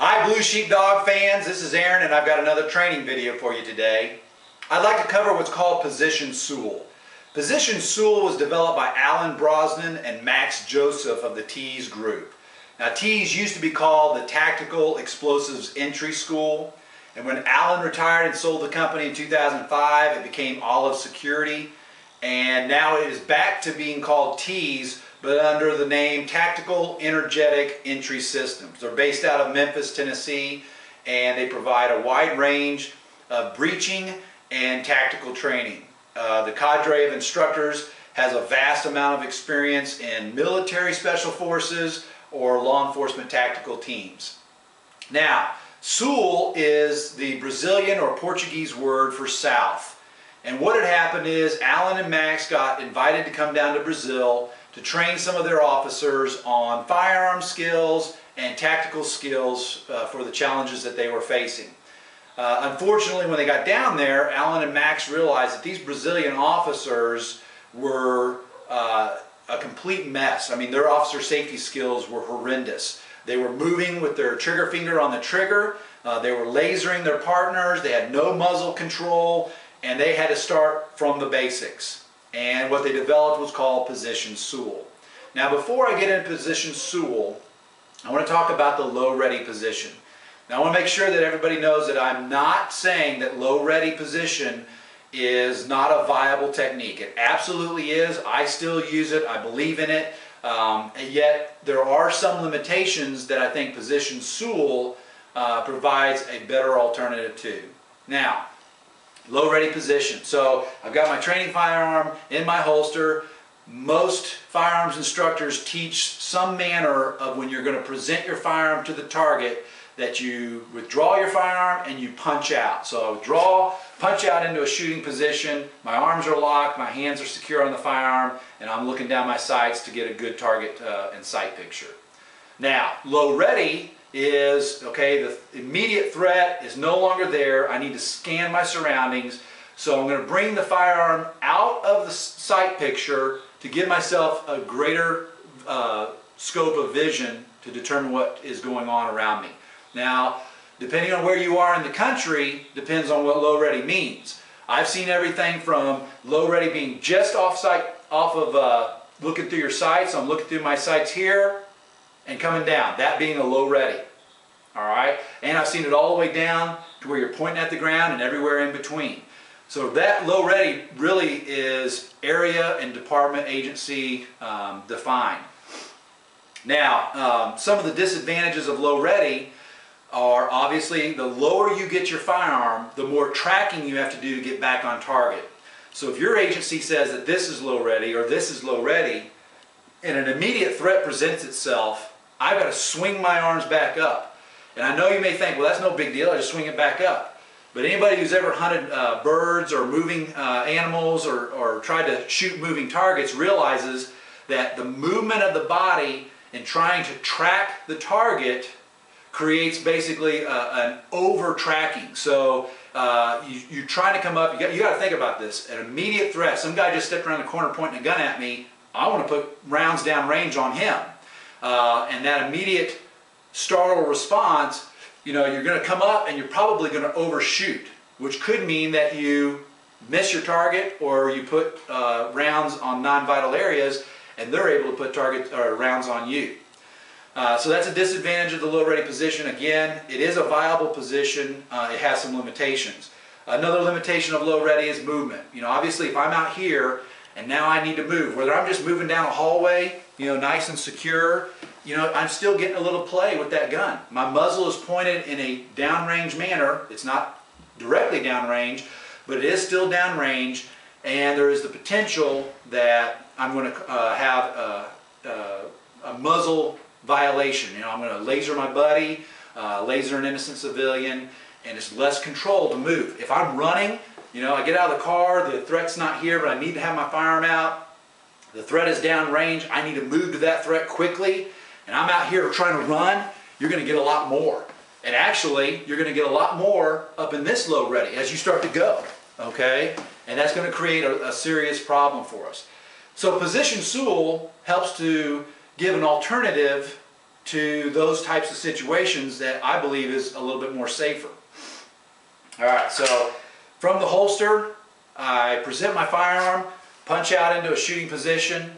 Hi Blue Sheepdog fans, this is Aaron and I've got another training video for you today. I'd like to cover what's called Position Sul. Position Sul was developed by Alan Brosnan and Max Joseph of the Tees Group. Now Tees used to be called the Tactical Explosives Entry School and when Alan retired and sold the company in 2005 it became Olive Security and now it is back to being called Tees but under the name Tactical Energetic Entry Systems. They're based out of Memphis, Tennessee, and they provide a wide range of breaching and tactical training. Uh, the cadre of instructors has a vast amount of experience in military special forces or law enforcement tactical teams. Now, Sul is the Brazilian or Portuguese word for south. And what had happened is Alan and Max got invited to come down to Brazil to train some of their officers on firearm skills and tactical skills uh, for the challenges that they were facing. Uh, unfortunately, when they got down there, Alan and Max realized that these Brazilian officers were uh, a complete mess. I mean, their officer safety skills were horrendous. They were moving with their trigger finger on the trigger. Uh, they were lasering their partners. They had no muzzle control, and they had to start from the basics. And what they developed was called Position Sul. Now before I get into Position Sul, I want to talk about the low ready position. Now I want to make sure that everybody knows that I'm not saying that low ready position is not a viable technique. It absolutely is. I still use it. I believe in it. Um, yet there are some limitations that I think Position Sul uh, provides a better alternative to. Now, low ready position. So I've got my training firearm in my holster. Most firearms instructors teach some manner of when you're going to present your firearm to the target that you withdraw your firearm and you punch out. So I withdraw, punch out into a shooting position, my arms are locked, my hands are secure on the firearm, and I'm looking down my sights to get a good target uh, and sight picture. Now, low ready is, okay, the immediate threat is no longer there. I need to scan my surroundings. So I'm going to bring the firearm out of the sight picture to give myself a greater uh, scope of vision to determine what is going on around me. Now, depending on where you are in the country, depends on what low ready means. I've seen everything from low ready being just off sight, off of uh, looking through your sights. I'm looking through my sights here and coming down, that being a low ready. All right, and I've seen it all the way down to where you're pointing at the ground and everywhere in between. So that low ready really is area and department agency um, defined. Now, um, some of the disadvantages of low ready are obviously the lower you get your firearm, the more tracking you have to do to get back on target. So if your agency says that this is low ready or this is low ready, and an immediate threat presents itself, I've got to swing my arms back up. And I know you may think, well, that's no big deal. I just swing it back up. But anybody who's ever hunted uh, birds or moving uh, animals or, or tried to shoot moving targets realizes that the movement of the body in trying to track the target creates basically a, an over tracking. So uh, you, you try to come up, you got, you got to think about this, an immediate threat. Some guy just stepped around the corner pointing a gun at me. I want to put rounds down range on him. Uh, and that immediate startle response, you know, you're going to come up and you're probably going to overshoot, which could mean that you miss your target or you put uh, rounds on non-vital areas and they're able to put target or rounds on you. Uh, so that's a disadvantage of the low ready position. Again, it is a viable position. Uh, it has some limitations. Another limitation of low ready is movement. You know, obviously if I'm out here and now I need to move, whether I'm just moving down a hallway, you know, nice and secure, you know, I'm still getting a little play with that gun. My muzzle is pointed in a downrange manner. It's not directly downrange, but it is still downrange, and there is the potential that I'm going to uh, have a, a, a, muzzle violation. You know, I'm going to laser my buddy, uh, laser an innocent civilian, and it's less control to move. If I'm running, you know, I get out of the car, the threat's not here, but I need to have my firearm out. The threat is downrange. I need to move to that threat quickly and I'm out here trying to run, you're going to get a lot more. And actually, you're going to get a lot more up in this low ready as you start to go, okay? And that's going to create a, a serious problem for us. So position Sul helps to give an alternative to those types of situations that I believe is a little bit more safer. All right, so from the holster, I present my firearm, punch out into a shooting position,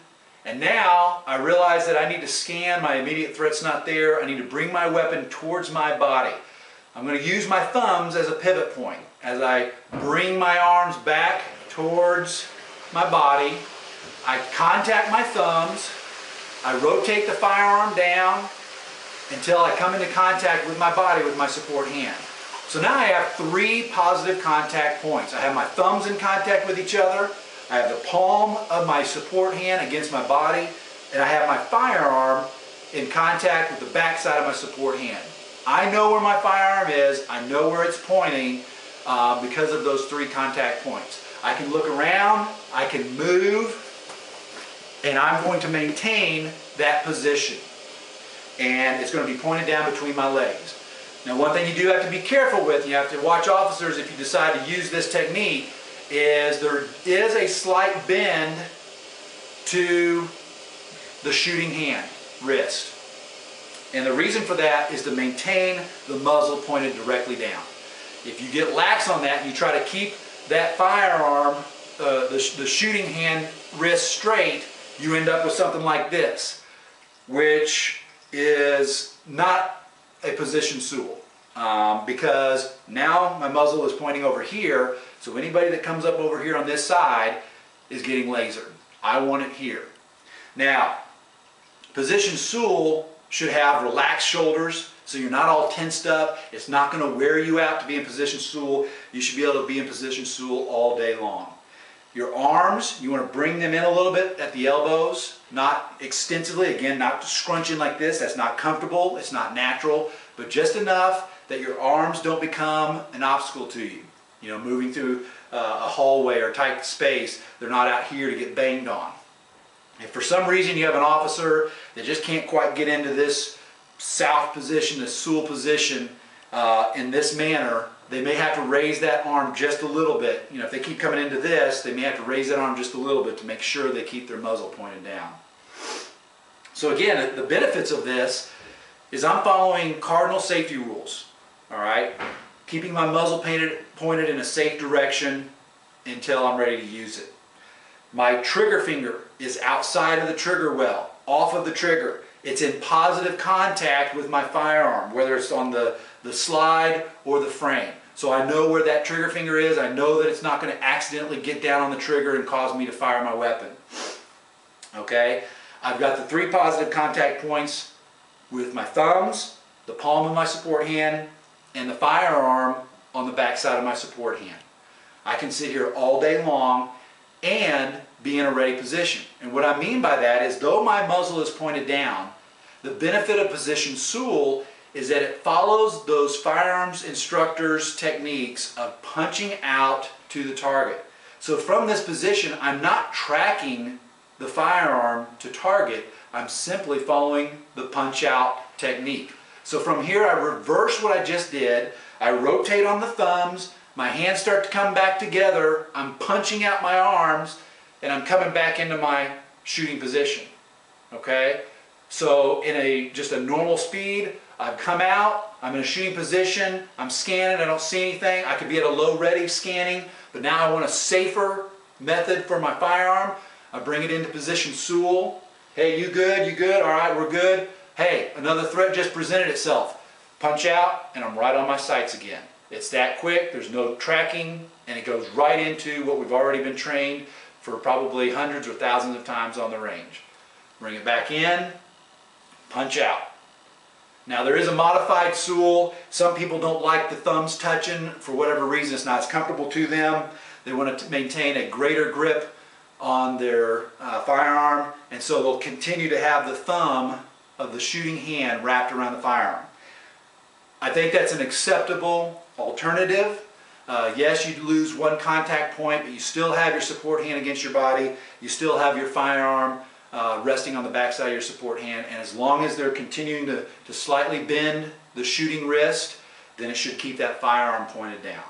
and now I realize that I need to scan, my immediate threat's not there, I need to bring my weapon towards my body. I'm going to use my thumbs as a pivot point. As I bring my arms back towards my body, I contact my thumbs, I rotate the firearm down until I come into contact with my body with my support hand. So now I have three positive contact points. I have my thumbs in contact with each other, I have the palm of my support hand against my body, and I have my firearm in contact with the backside of my support hand. I know where my firearm is, I know where it's pointing uh, because of those three contact points. I can look around, I can move, and I'm going to maintain that position. And it's going to be pointed down between my legs. Now one thing you do have to be careful with, you have to watch officers if you decide to use this technique, is there is a slight bend to the shooting hand, wrist. And the reason for that is to maintain the muzzle pointed directly down. If you get lax on that and you try to keep that firearm, uh, the, the shooting hand wrist straight, you end up with something like this, which is not a position Sul. Um, because now my muzzle is pointing over here so anybody that comes up over here on this side is getting lasered. I want it here. Now, position Sul should have relaxed shoulders so you're not all tensed up. It's not going to wear you out to be in position Sul. You should be able to be in position Sul all day long. Your arms, you want to bring them in a little bit at the elbows, not extensively. Again, not scrunching like this. That's not comfortable. It's not natural. But just enough that your arms don't become an obstacle to you you know, moving through uh, a hallway or tight space, they're not out here to get banged on. If for some reason you have an officer that just can't quite get into this south position, this Sul position uh, in this manner, they may have to raise that arm just a little bit. You know, if they keep coming into this, they may have to raise that arm just a little bit to make sure they keep their muzzle pointed down. So again, the benefits of this is I'm following cardinal safety rules. All right, keeping my muzzle painted, pointed in a safe direction until I'm ready to use it. My trigger finger is outside of the trigger well, off of the trigger. It's in positive contact with my firearm, whether it's on the, the slide or the frame. So I know where that trigger finger is. I know that it's not going to accidentally get down on the trigger and cause me to fire my weapon. Okay? I've got the three positive contact points with my thumbs, the palm of my support hand, and the firearm on the back side of my support hand. I can sit here all day long and be in a ready position. And what I mean by that is though my muzzle is pointed down, the benefit of position Sul is that it follows those firearms instructors techniques of punching out to the target. So from this position, I'm not tracking the firearm to target, I'm simply following the punch out technique. So from here I reverse what I just did. I rotate on the thumbs. My hands start to come back together. I'm punching out my arms and I'm coming back into my shooting position. Okay? So in a just a normal speed, I've come out, I'm in a shooting position, I'm scanning, I don't see anything. I could be at a low ready scanning, but now I want a safer method for my firearm. I bring it into position Sul. Hey, you good? You good? All right, we're good. Hey, another threat just presented itself. Punch out, and I'm right on my sights again. It's that quick, there's no tracking, and it goes right into what we've already been trained for probably hundreds or thousands of times on the range. Bring it back in, punch out. Now there is a modified Sul. Some people don't like the thumbs touching for whatever reason. It's not as comfortable to them. They want to maintain a greater grip on their uh, firearm and so they'll continue to have the thumb of the shooting hand wrapped around the firearm. I think that's an acceptable alternative. Uh, yes, you lose one contact point, but you still have your support hand against your body. You still have your firearm uh, resting on the backside of your support hand. And as long as they're continuing to, to slightly bend the shooting wrist, then it should keep that firearm pointed down.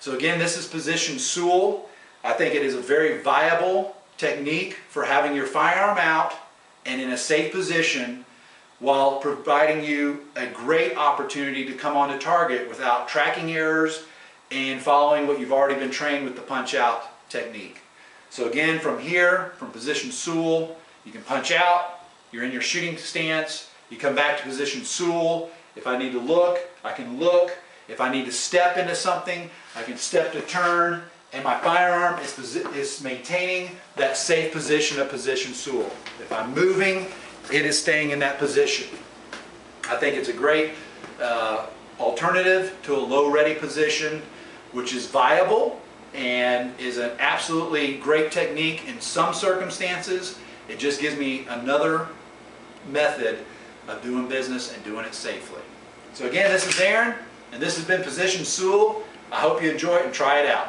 So again, this is position Sul. I think it is a very viable technique for having your firearm out and in a safe position while providing you a great opportunity to come onto target without tracking errors and following what you've already been trained with the punch out technique. So again, from here, from position Sul, you can punch out, you're in your shooting stance, you come back to position Sul. If I need to look, I can look. If I need to step into something, I can step to turn, and my firearm is, is maintaining that safe position of position Sul. If I'm moving, it is staying in that position. I think it's a great uh, alternative to a low ready position, which is viable and is an absolutely great technique in some circumstances. It just gives me another method of doing business and doing it safely. So again, this is Aaron, and this has been Position Sul. I hope you enjoy it and try it out.